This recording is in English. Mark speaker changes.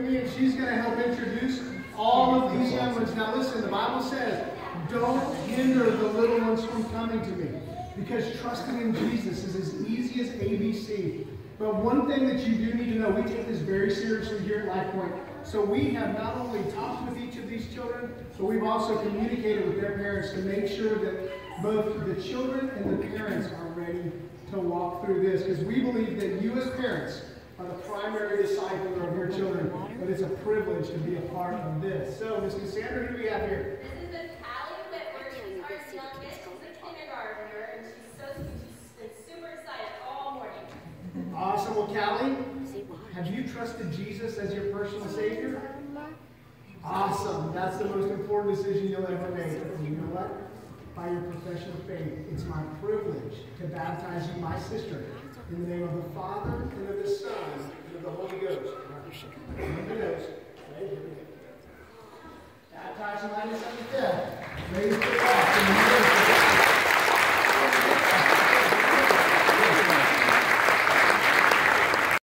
Speaker 1: me, and she's going to help introduce all of these young ones. Now listen, the Bible says, don't hinder the little ones from coming to me. Because trusting in Jesus is as easy as ABC. But one thing that you do need to know, we take this very seriously here at LifePoint. So we have not only talked with each of these children, but we've also communicated with their parents to make sure that both the children and the parents are ready to walk through this. Because we believe that you as parents are the primary disciple of your children a privilege to be a part of this. So, Ms. Cassandra, who do we have here?
Speaker 2: This is Miss Kali Whitworth. She's our youngest. She's a kindergartner, and she's so sweet. She's been super excited all morning.
Speaker 1: Awesome. Well, Kali, have you trusted Jesus as your personal Savior? Awesome. That's the most important decision you'll ever make. And you know what? By your profession of faith, it's my privilege to baptize you, my sister, in the name of the Father, Baptized in 1975.